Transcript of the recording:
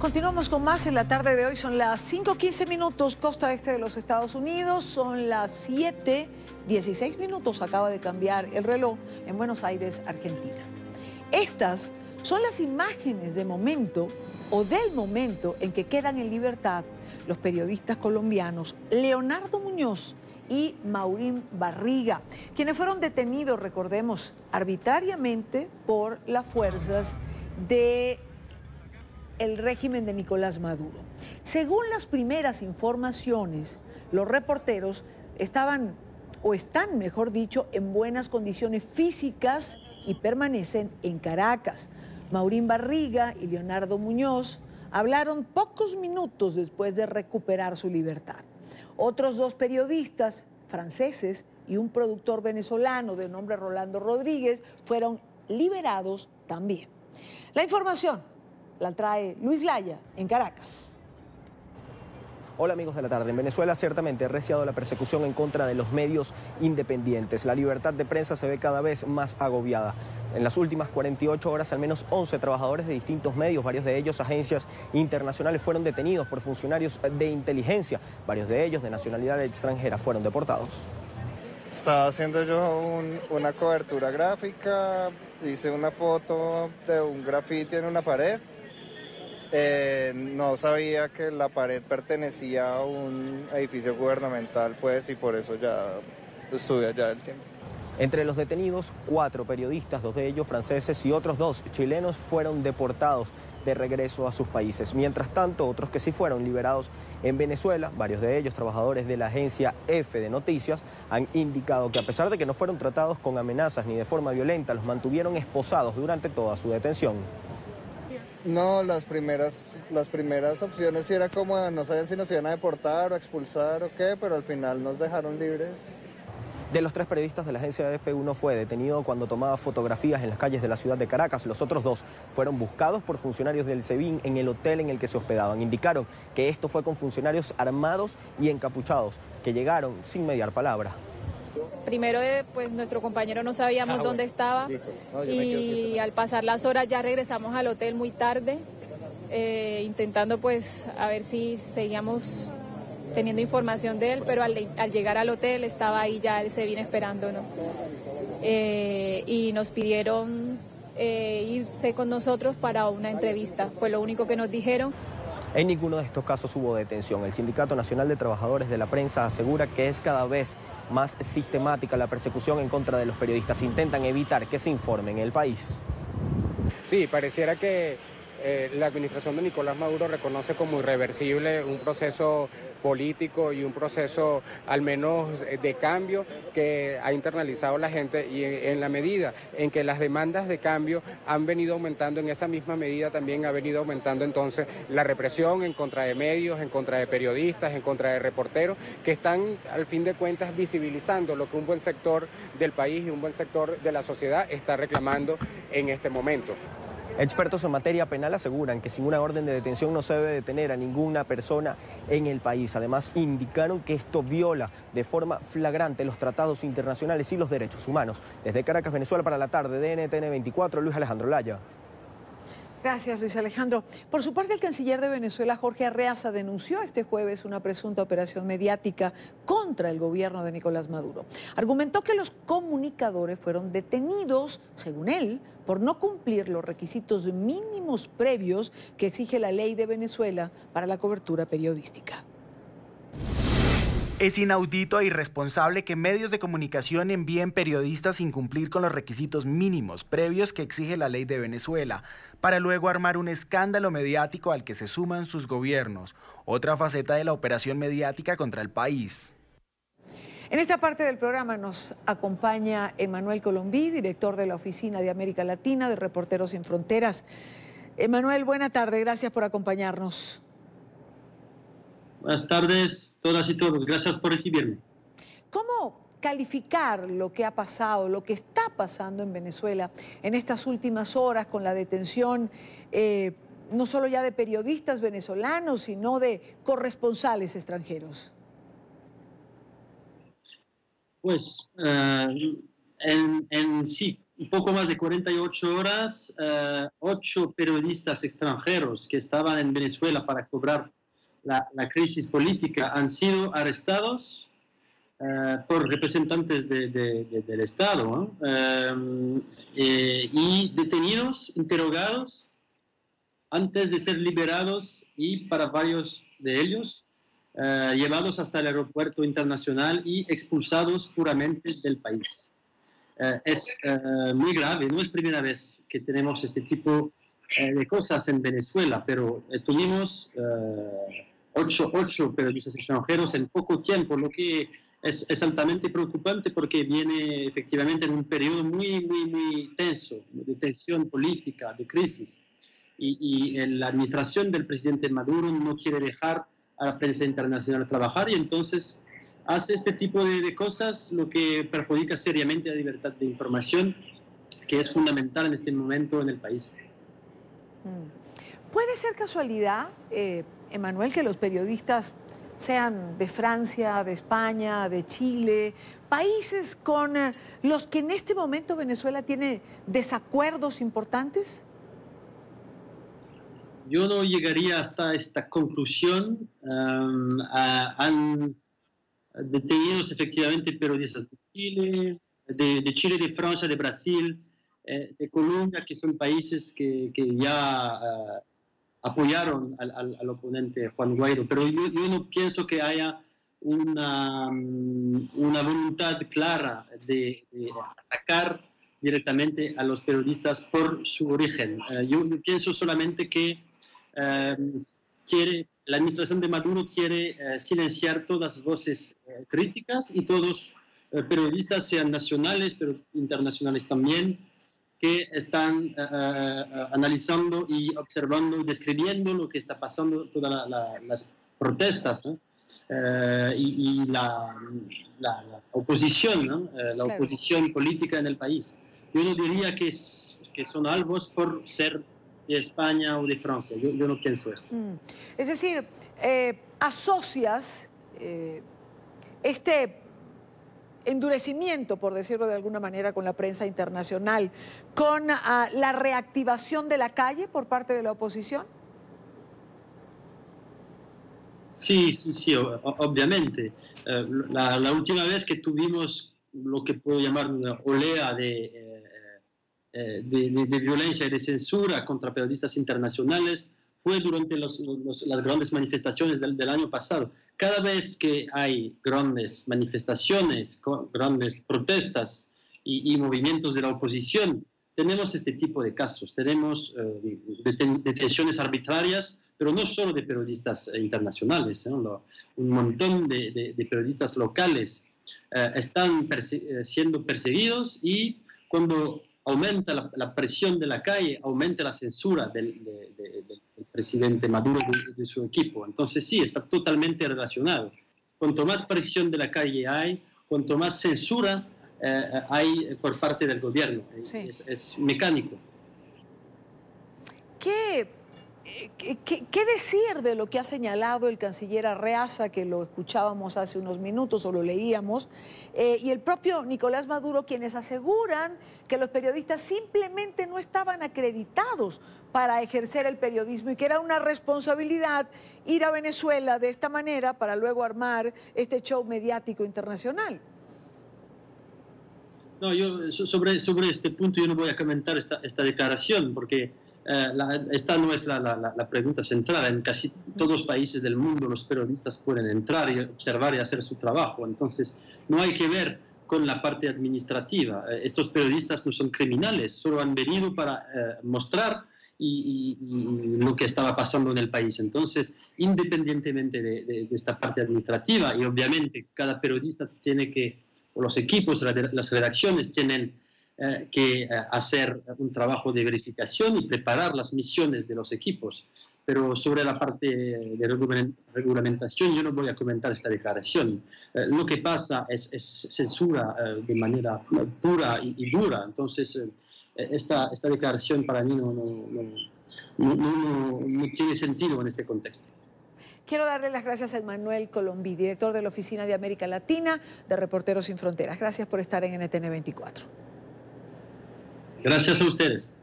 Continuamos con más en la tarde de hoy. Son las 5.15 minutos costa este de los Estados Unidos. Son las 7.16 minutos. Acaba de cambiar el reloj en Buenos Aires, Argentina. Estas son las imágenes de momento o del momento en que quedan en libertad los periodistas colombianos Leonardo Muñoz y Maurín Barriga, quienes fueron detenidos, recordemos, arbitrariamente por las fuerzas de el régimen de Nicolás Maduro. Según las primeras informaciones, los reporteros estaban, o están, mejor dicho, en buenas condiciones físicas y permanecen en Caracas. Maurín Barriga y Leonardo Muñoz hablaron pocos minutos después de recuperar su libertad. Otros dos periodistas franceses y un productor venezolano de nombre Rolando Rodríguez fueron liberados también. La información la trae Luis Laya en Caracas. Hola amigos de la tarde. En Venezuela ciertamente ha reciado la persecución en contra de los medios independientes. La libertad de prensa se ve cada vez más agobiada. En las últimas 48 horas al menos 11 trabajadores de distintos medios, varios de ellos agencias internacionales, fueron detenidos por funcionarios de inteligencia. Varios de ellos de nacionalidad extranjera fueron deportados. Estaba haciendo yo una cobertura gráfica, hice una foto de un grafiti en una pared eh, no sabía que la pared pertenecía a un edificio gubernamental, pues, y por eso ya estuve allá el tiempo. Entre los detenidos, cuatro periodistas, dos de ellos franceses y otros dos chilenos fueron deportados de regreso a sus países. Mientras tanto, otros que sí fueron liberados en Venezuela, varios de ellos trabajadores de la agencia F de Noticias, han indicado que a pesar de que no fueron tratados con amenazas ni de forma violenta, los mantuvieron esposados durante toda su detención. No, las primeras, las primeras opciones era como no sabían si nos iban a deportar o expulsar o qué, pero al final nos dejaron libres. De los tres periodistas de la agencia F1 fue detenido cuando tomaba fotografías en las calles de la ciudad de Caracas. Los otros dos fueron buscados por funcionarios del SEBIN en el hotel en el que se hospedaban. Indicaron que esto fue con funcionarios armados y encapuchados que llegaron sin mediar palabra. Primero, eh, pues nuestro compañero no sabíamos ah, dónde estaba y al pasar las horas ya regresamos al hotel muy tarde, eh, intentando pues a ver si seguíamos teniendo información de él, pero al, llegar al hotel estaba ahí ya él se viene esperándonos. Eh, y nos pidieron irse con nosotros para una entrevista, fue lo único que nos dijeron. En ninguno de estos casos hubo detención. El Sindicato Nacional de Trabajadores de la Prensa asegura que es cada vez más sistemática la persecución en contra de los periodistas. Intentan evitar que se informe en el país. Sí, pareciera que eh, la administración de Nicolás Maduro reconoce como irreversible un proceso político y un proceso al menos de cambio que ha internalizado la gente y en, la medida en que las demandas de cambio han venido aumentando, en esa misma medida también ha venido aumentando entonces la represión en contra de medios, en contra de periodistas, en contra de reporteros, que están al fin de cuentas visibilizando lo que un buen sector del país y un buen sector de la sociedad está reclamando en este momento. Expertos en materia penal aseguran que sin una orden de detención no se debe detener a ninguna persona en el país. Además, indicaron que esto viola de forma flagrante los tratados internacionales y los derechos humanos. Desde Caracas, Venezuela, para la tarde, DNTN 24, Luis Alejandro Laya. Gracias, Luis Alejandro. Por su parte, el canciller de Venezuela, Jorge Arreaza, denunció este jueves una presunta operación mediática contra el gobierno de Nicolás Maduro. Argumentó que los comunicadores fueron detenidos, según él, por no cumplir los requisitos mínimos previos que exige la ley de Venezuela para la cobertura periodística. Es inaudito e irresponsable que medios de comunicación envíen periodistas sin cumplir con los requisitos mínimos previos que exige la ley de Venezuela, para luego armar un escándalo mediático al que se suman sus gobiernos, otra faceta de la operación mediática contra el país. En esta parte del programa nos acompaña Emanuel Colombí, director de la Oficina de América Latina de Reporteros Sin Fronteras. Emanuel, buena tarde, gracias por acompañarnos. Buenas tardes, todas y todos. Gracias por recibirme. ¿Cómo calificar lo que ha pasado, lo que está pasando en Venezuela en estas últimas horas con la detención eh, no solo ya de periodistas venezolanos, sino de corresponsales extranjeros? Pues eh, en, sí, un poco más de 48 horas, ocho periodistas extranjeros que estaban en Venezuela para cobrar la, crisis política han sido arrestados por representantes del Estado y detenidos, interrogados antes de ser liberados y para varios de ellos eh, llevados hasta el aeropuerto internacional y expulsados puramente del país. Eh, es eh, muy grave, no es primera vez que tenemos este tipo de cosas en Venezuela, pero tuvimos ocho, ocho periodistas extranjeros en poco tiempo, lo que es, es, altamente preocupante porque viene efectivamente en un periodo muy, muy, muy tenso, de tensión política, de crisis y, la administración del presidente Maduro no quiere dejar a la prensa internacional trabajar y entonces hace este tipo de, cosas, lo que perjudica seriamente la libertad de información, que es fundamental en este momento en el país. Mm. ¿Puede ser casualidad, eh, Emanuel, que los periodistas sean de Francia, de España, de Chile, países con eh, los que en este momento Venezuela tiene desacuerdos importantes? yo no llegaría hasta esta conclusión. han detenido efectivamente periodistas de Chile, de, Chile, de Francia, de Brasil, eh, de Colombia, que son países que, ya ah, apoyaron al, oponente Juan Guaidó. Pero yo, no pienso que haya una, mm, voluntad clara de, atacar directamente a los periodistas por su origen. Eh, yo pienso solamente que Em, la administración de Maduro quiere eh, silenciar todas voces eh, críticas y todos periodistas, sean nacionales, pero internacionales también, que están analizando y observando y describiendo lo que está pasando, todas las protestas. y, la, oposición, la oposición política en el país. Yo no diría que, que son albos por ser de España o de Francia. Yo, no pienso esto. Mm. Es decir, eh, asocias eh, este endurecimiento, por decirlo de alguna manera, con la prensa internacional, con ah, la reactivación de la calle por parte de la oposición? Sí, sí, sí, obviamente. Eh, la, la, última vez que tuvimos lo que puedo llamar una olea de eh, de, violencia y de censura contra periodistas internacionales fue durante las grandes manifestaciones del, año pasado. Cada vez que hay grandes manifestaciones, grandes protestas y, movimientos de la oposición, tenemos este tipo de casos. Tenemos eh, detenciones arbitrarias, pero no solo de periodistas internacionales, un montón de, periodistas locales eh, están siendo perseguidos y cuando aumenta la, presión de la calle, aumenta la censura del, presidente Maduro y de, su equipo. Entonces sí, está totalmente relacionado. Cuanto más presión de la calle hay, cuanto más censura eh, hay por parte del gobierno. Es, es mecánico. ¿Qué ¿Qué, decir de lo que ha señalado el canciller Arreaza, que lo escuchábamos hace unos minutos o lo leíamos, eh, y el propio Nicolás Maduro, quienes aseguran que los periodistas simplemente no estaban acreditados para ejercer el periodismo y que era una responsabilidad ir a Venezuela de esta manera para luego armar este show mediático internacional? No, yo sobre, sobre este punto yo no voy a comentar esta, esta declaración porque eh, esta no es la, la, pregunta central. En casi todos los países del mundo los periodistas pueden entrar y observar y hacer su trabajo. Entonces, no hay que ver con la parte administrativa. Eh, estos periodistas no son criminales, solo han venido para eh, mostrar y, lo que estaba pasando en el país. Entonces, independientemente de, esta parte administrativa, y obviamente cada periodista tiene que, los equipos, las redacciones tienen eh, que eh, hacer un trabajo de verificación y preparar las misiones de los equipos. Pero sobre la parte de regulamentación yo no voy a comentar esta declaración. Eh, lo que pasa es, censura de manera pura y, dura. Entonces, esta, declaración para mí no tiene sentido en este contexto. Quiero darle las gracias a Manuel Colombí, director de la Oficina de América Latina de Reporteros Sin Fronteras. Gracias por estar en NTN 24. Gracias a ustedes.